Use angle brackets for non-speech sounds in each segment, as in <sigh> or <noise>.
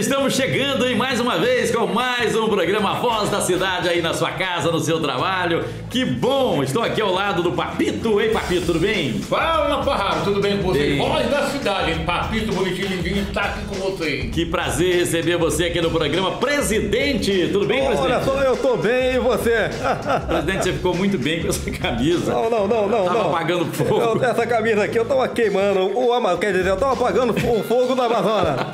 Estamos chegando em mais uma vez com mais um programa Voz da Cidade aí na sua casa, no seu trabalho. Que bom! Estou aqui ao lado do Papito. Ei, Papito, tudo bem? Fala, Parrado, tudo bem com você? Bem. Voz da cidade, Papito Bonitinho Lindinho está aqui com você. Que prazer receber você aqui no programa. Presidente, tudo bem, Olha presidente? só, eu tô bem e você? <laughs> Presidente, você ficou muito bem com essa camisa. Não, não, não, não, Tava não. apagando fogo. Eu- essa camisa aqui eu tava queimando o Ama, quer dizer, eu tava apagando o fogo da Amazônia. <laughs>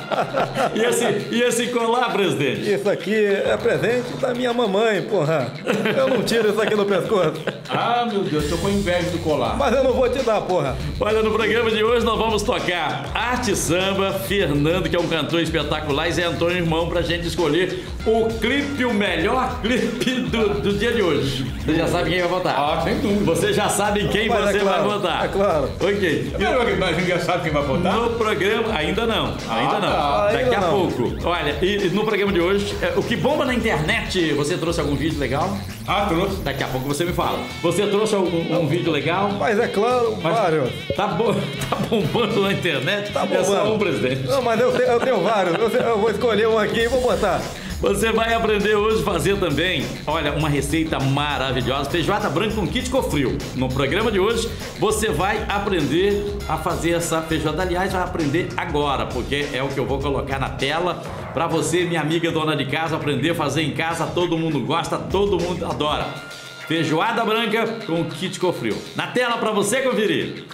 E esse, <laughs> e esse colar, presidente? Isso aqui é presente da minha mamãe, porra. Eu não tiro isso aqui do pescoço. Ah, meu Deus, tô com inveja do colar. Mas eu não vou te dar, porra. Olha, no programa de hoje nós vamos tocar Arte Samba, Fernando, que é um cantor espetacular, e Zé Antônio Irmão, pra gente escolher o clipe, o melhor clipe do, do dia de hoje. Você já sabe quem vai votar. Ah, sem dúvida. Você já sabe em quem Mas é você claro, vai votar. é claro. Ok. Mas mas ninguém sabe quem vai votar? No programa, ainda não, ainda Ah, não. tá. Daqui Ainda a não. pouco. Olha, e no programa de hoje, é, o que bomba na internet, você trouxe algum vídeo legal? Ah, trouxe. Daqui a pouco você me fala. Você trouxe algum um vídeo legal? Mas é claro, Mas vários. Tá, bo- <laughs> tá bombando na internet? Tá É só bombando. um presidente. Não, mas eu tenho, eu tenho vários. Eu vou escolher um aqui e vou botar. Você vai aprender hoje a fazer também, olha, uma receita maravilhosa, feijoada branca com kit cofrio. No programa de hoje, você vai aprender a fazer essa feijoada. Aliás, vai aprender agora, porque é o que eu vou colocar na tela para você, minha amiga dona de casa, aprender a fazer em casa. Todo mundo gosta, todo mundo adora. Feijoada branca com kit cofrio. Na tela para você conferir.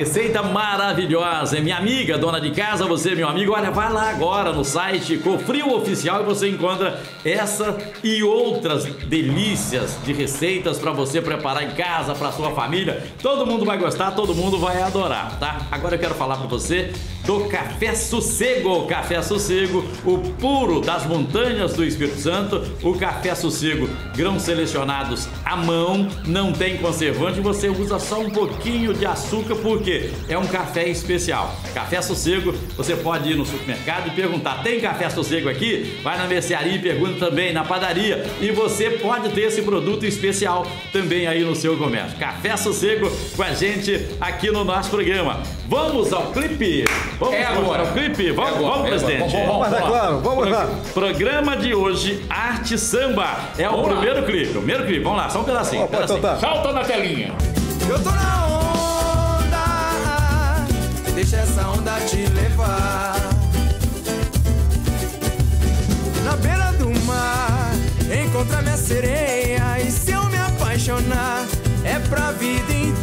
Receita maravilhosa, minha amiga, dona de casa, você, meu amigo, olha, vai lá agora no site Cofrio Oficial e você encontra essa e outras delícias de receitas para você preparar em casa, para sua família. Todo mundo vai gostar, todo mundo vai adorar, tá? Agora eu quero falar para você do Café Sossego, Café Sossego, o puro das montanhas do Espírito Santo, o Café Sossego, grãos selecionados à mão, não tem conservante, você usa só um pouquinho de açúcar porque é um café especial. Café Sossego, você pode ir no supermercado e perguntar: tem café sossego aqui? Vai na mercearia e pergunta também na padaria. E você pode ter esse produto especial também aí no seu comércio. Café Sossego com a gente aqui no nosso programa. Vamos ao clipe? Vamos É agora. ao clipe? Vamos, É agora, vamos é agora. presidente. Vamos, vamos, é claro, vamos lá. Programa de hoje, Arte Samba. É o Vamos lá. primeiro clipe. O primeiro clipe. Vamos lá, só um pedacinho. um pedacinho. então tá. Salta na telinha. Eu tô na deixa essa onda te levar. Na beira do mar, encontra minha sereia. E se eu me apaixonar, é pra vida inteira.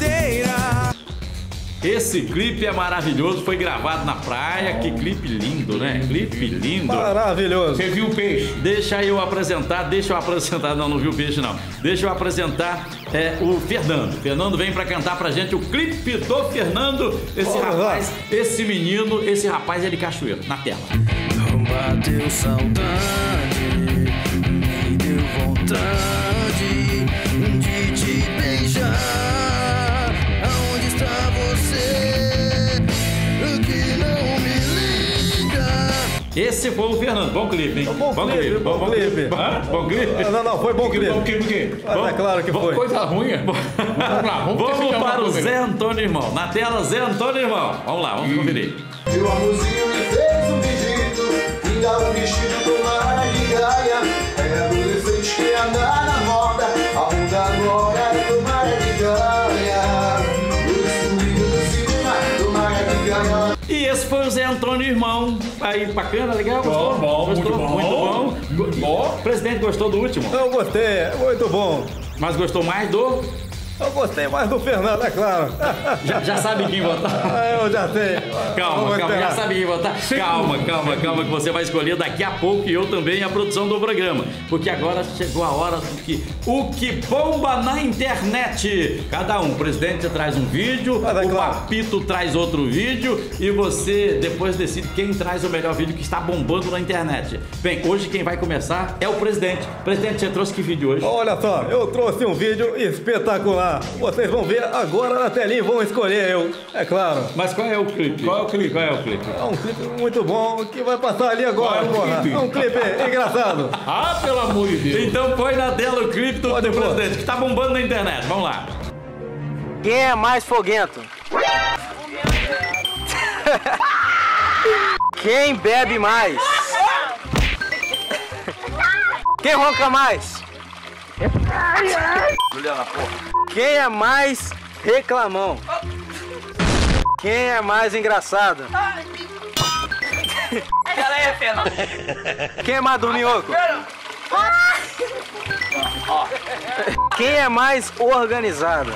Esse clipe é maravilhoso, foi gravado na praia. Que clipe lindo, né? Clipe lindo. Maravilhoso. Você viu o peixe? Deixa eu apresentar, deixa eu apresentar, não, não viu o peixe não. Deixa eu apresentar é, o Fernando. Fernando vem pra cantar pra gente o clipe do Fernando. Esse lá. rapaz, esse menino, esse rapaz é de Cachoeiro, na tela. Bateu saudade, me deu vontade Esse foi o Fernando. Bom clipe, hein? Bom clipe, bom clipe. Hã? Bom clipe. Ah, Não, não, foi bom clipe. que, o quê? Mas é claro que foi. Coisa ruim. é? Vamos lá, vamos, Vamos para o. Zé Antônio Irmão. Na tela, Zé Antônio Irmão. Vamos lá, vamos conferir. E o amorzinho me fez um pedido Me dá um vestido com uma de gaia É adolescente que anda E esse foi o Zé Antônio Irmão. Aí, bacana, legal? Gostou? Bom, bom, muito gostou? bom. Muito bom. Muito bom. O presidente gostou do último, Eu gostei, muito bom. mas gostou mais do. Eu gostei mais do Fernando, é claro. Já, já sabe quem votar? Ah, eu já sei. Calma, calma, já sabe quem votar? Calma, calma, calma, que você vai escolher daqui a pouco e eu também a produção do programa. Porque agora chegou a hora do que. O que bomba na internet! Cada um, o presidente traz um vídeo, Mas é o claro. Papito traz outro vídeo e você depois decide quem traz o melhor vídeo que está bombando na internet. Bem, hoje quem vai começar é o presidente. Presidente, você trouxe que vídeo hoje? Olha só, eu trouxe um vídeo espetacular. Vocês vão ver agora na telinha e vão escolher eu. É claro. Mas qual é o clipe? Qual é o clipe? Qual é o clipe? É um clipe muito bom que vai passar ali agora, Qual é o porra. clipe? É um clipe engraçado. <laughs> Ah, pelo amor de Deus. Então põe na tela o clipe do, Pode do presidente, que tá bombando na internet. Vamos lá. Quem é mais foguento? <laughs> Quem bebe mais? Quem ronca mais? Quem é mais reclamão? Quem é mais engraçado? Quem é mais dorminhoco? Quem é mais organizado?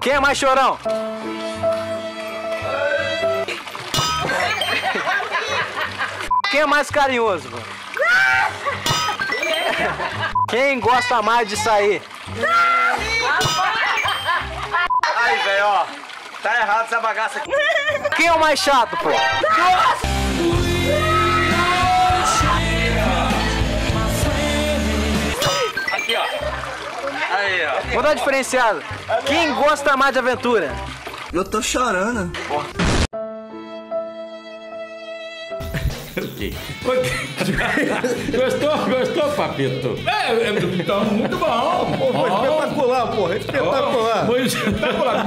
Quem é mais chorão? Quem é mais carinhoso? pô? Quem gosta mais de sair? Aí, velho, ó. Tá errado essa bagaça aqui. Quem é o mais chato, pô? Aqui, ó. Aí, ó. Vou dar diferenciado. Quem gosta mais de aventura? Eu tô chorando. Ok. Gostou? Gostou, Papito? É, é, então, muito bom. Pô, foi espetacular, porra. Espetacular. Muito Espetacular.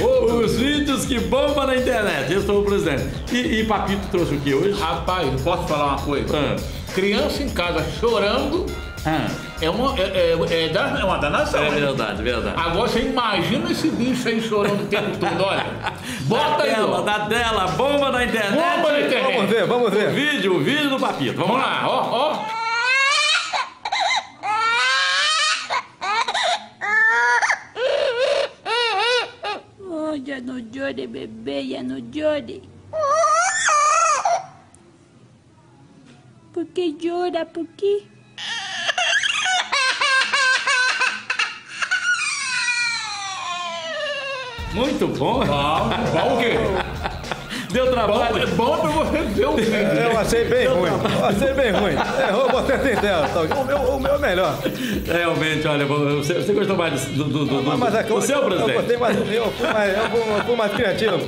Ó, Os vídeos que bombam na internet. Eu sou o presidente. E, e Papito trouxe o que hoje? rapaz, posso falar uma coisa? Ah. Criança em casa chorando Ah, é uma, é, é, é, da- é uma danação. é né? verdade, verdade. Agora você imagina esse bicho aí chorando o tempo todo, olha. <laughs> Bota na aí, tela, ó. na tela, bomba na internet. Bomba na internet. Vamos ver, vamos O ver. vídeo, o vídeo do Papito. Vamos, Vamos lá. lá, ó, ó. Oh, ya no llore, bebé, ya no llore. ¿Por qué llora? ¿Por qué? Muito bom. Bom, bom o quê? Deu Bom, trabalho. é bom pra você ver o vídeo. <laughs> Eu achei bem ruim. Eu achei bem ruim. Errou, você sincero. tá? O meu, o meu é melhor. Realmente, olha, você, você gostou mais do, do, do, do, Mas é do seu eu presidente? gostei mais do meu. Eu fui mais, eu fui- eu fui mais criativo.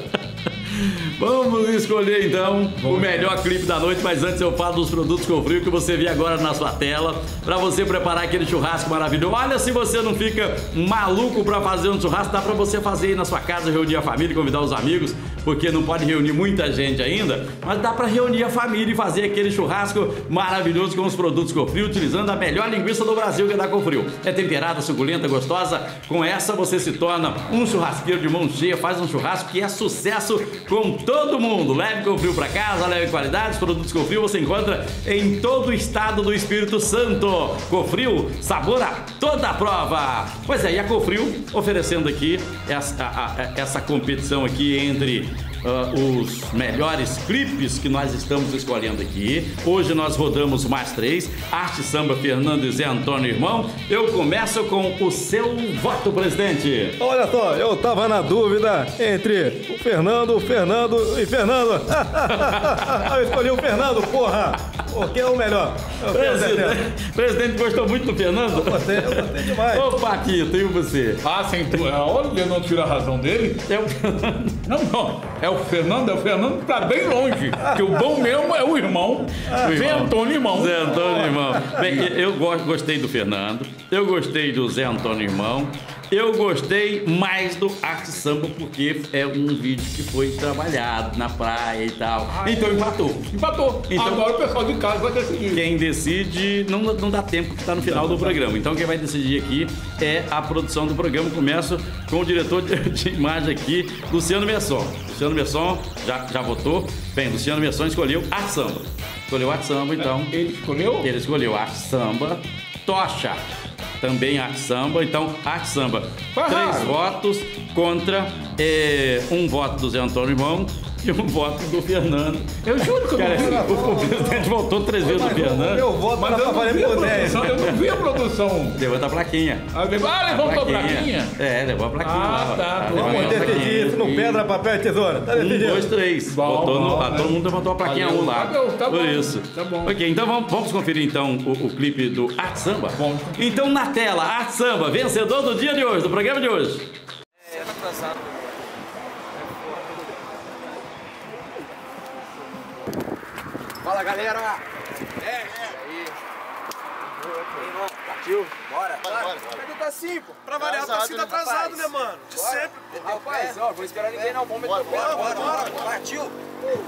Vamos escolher então o melhor clipe da noite, mas antes eu falo dos produtos com frio que você vê agora na sua tela, para você preparar aquele churrasco maravilhoso. Olha, se você não fica maluco para fazer um churrasco, dá para você fazer aí na sua casa, reunir a família, convidar os amigos, porque não pode reunir muita gente ainda, mas dá para reunir a família e fazer aquele churrasco maravilhoso com os produtos Cofrio, utilizando a melhor linguiça do Brasil que é da Cofrio. É temperada, suculenta, gostosa. Com essa você se torna um churrasqueiro de mão cheia, faz um churrasco que é sucesso com todo mundo. Leve Cofrio para casa, leve qualidade. Os produtos Cofrio você encontra em todo o estado do Espírito Santo. Cofrio, sabor a toda a prova. Pois é, e a Cofrio oferecendo aqui essa, a- a- essa competição aqui entre ah, os melhores clipes que nós estamos escolhendo aqui. Hoje nós rodamos mais três: Arte Samba Fernando e Zé Antônio Irmão. Eu começo com o seu voto, presidente. Olha só, eu tava na dúvida entre o Fernando, o Fernando e Fernando. <laughs> eu escolhi o Fernando, porra. Porque é o melhor. Eu certeza. Presidente, presidente gostou muito do Fernando? Gostei, eu gostei demais. Ô, Paquito, e você? Ah, sem tu... Olha, não tira a razão dele. É o Fernando. Não, não. É o Fernando, é o Fernando que tá bem longe. Que o bom mesmo é o irmão. Zé Antônio Irmão. Zé Antônio Irmão. Bem, eu go- gostei do Fernando, eu gostei do Zé Antônio Irmão, eu gostei mais do Arte Samba porque é um vídeo que foi trabalhado na praia e tal. Então empatou. Empatou. Então- Agora o pessoal de casa vai decidir. Quem decide não, não dá tempo que está no final do programa. Então quem vai decidir aqui é a produção do programa. Começo com o diretor de, <laughs> de imagem aqui, Luciano Messon. Luciano Messon já, já votou. Bem, Luciano Messon escolheu Arte Samba. Escolheu arte samba, então. Ele escolheu? Ele escolheu arte samba, tocha. Também arte samba, então arte samba. Três votos contra eh, um voto do Zé Antônio Irmão e um voto do Fernando. Eu juro que eu Cara, não vi. o, o presidente voltou três vezes no Fernando. Meu voto Mas eu pra não vi valer a por 10. produção, eu não vi a produção. Levanta a plaquinha. Ah, levou- ah, levantou a plaquinha. É, levou a plaquinha. Ah, tá, Ah, de plaquinha. Decidir isso no pedra, papel e tesoura. Tá Um, dois, três. Bom, Botou no- bom, ah, né? todo mundo levantou a plaquinha Valeu. um lá. Tá bom, tá Por bom. isso. Tá bom. Ok, então vamos, vamos conferir então o, o clipe do Arte Samba. Vamos. Então na tela, Arte Samba, vencedor do dia de hoje, do programa de hoje. Fala galera! É, aí. Irmão, partiu? Bora! Ele tá assim, pô. Pra variar, tá assim, tá atrasado, né, mano? De sempre. Rapaz, ó, vou esperar ninguém não, vamos meter o pé, bora, bora, partiu! Ei!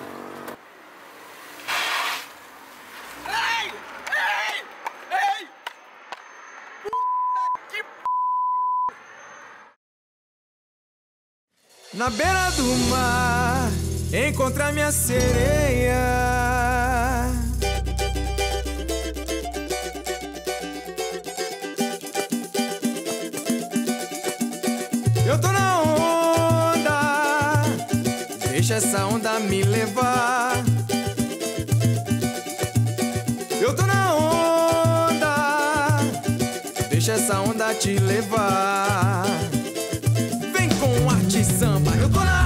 Ei! Ei! Puta que Na beira do mar, encontrar minha sereia. Deixa essa onda me levar. Eu tô na onda, deixa essa onda te levar. Vem com arte samba, eu tô na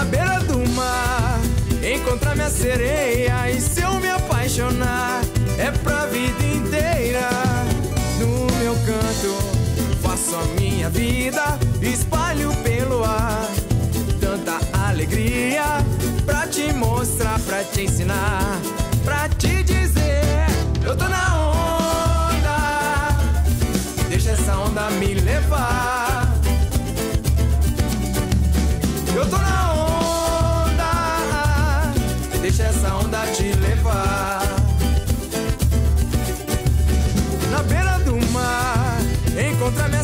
Na beira do mar, encontrar minha sereia. E se eu me apaixonar, é pra vida inteira. No meu canto, faço a minha vida, espalho pelo ar. Tanta alegria pra te mostrar, pra te ensinar, pra te dizer: Eu tô na onda. Deixa essa onda me levar.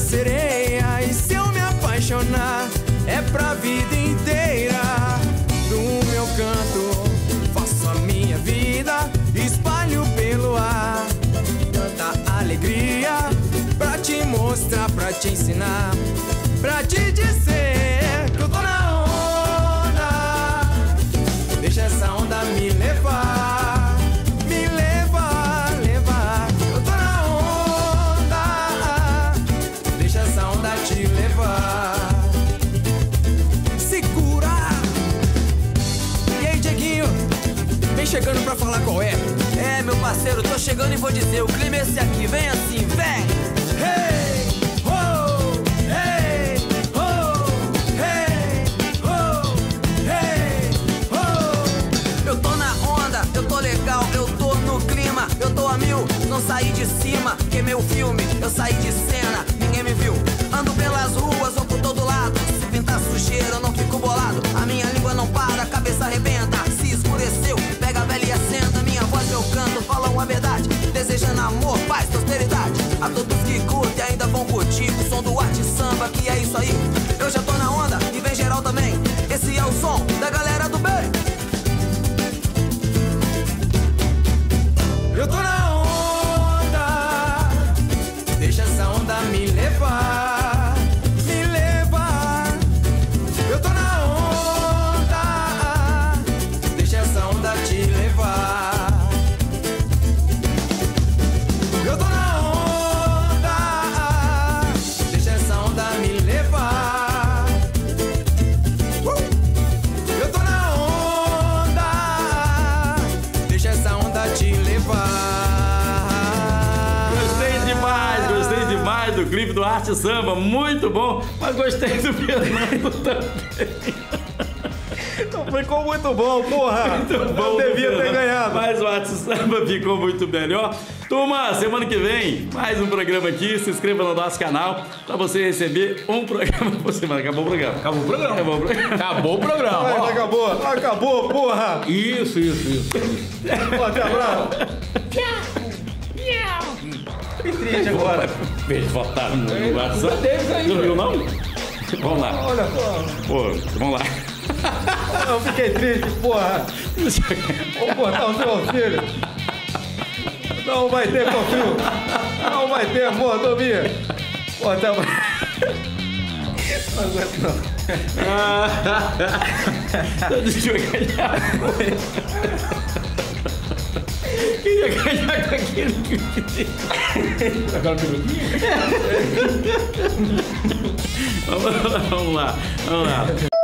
Sereia. E se eu me apaixonar, é pra vida inteira. No meu canto, faço a minha vida, espalho pelo ar. Tanta alegria pra te mostrar, pra te ensinar, pra te dizer parceiro, tô chegando e vou dizer: o clima é esse aqui, vem assim, vem! Hey! Hey! Hey! Hey! Eu tô na onda, eu tô legal, eu tô no clima, eu tô a mil, não saí de cima, queimei o filme, eu saí de cena, A todos que curtem ainda vão curtir o som do arte samba, que é isso aí. Eu já tô na do clipe do Arte Samba, muito bom, mas gostei do Fernando também. Ficou muito bom, porra. Muito bom, Eu devia ter ganhado. Mas o WhatsApp ficou muito melhor. Turma, semana que vem, mais um programa aqui. Se inscreva no nosso canal pra você receber um programa <laughs> por semana. Acabou o programa. Acabou o programa. Acabou o programa. Acabou o programa. Ó. acabou, acabou, porra. Isso, isso, isso. Forte abraço. Que triste agora. Beijo votado no WhatsApp. Não viu, não? Vamos lá. Olha só. Pô, vamos lá. Eu fiquei triste, porra. Vou cortar o seu auxílio. Não vai ter confio. Não vai ter mordomia. Corta Não aguento não. <laughs> Deixa eu ganhar. <laughs> Aquele que Aquela vamos lá, vamos lá.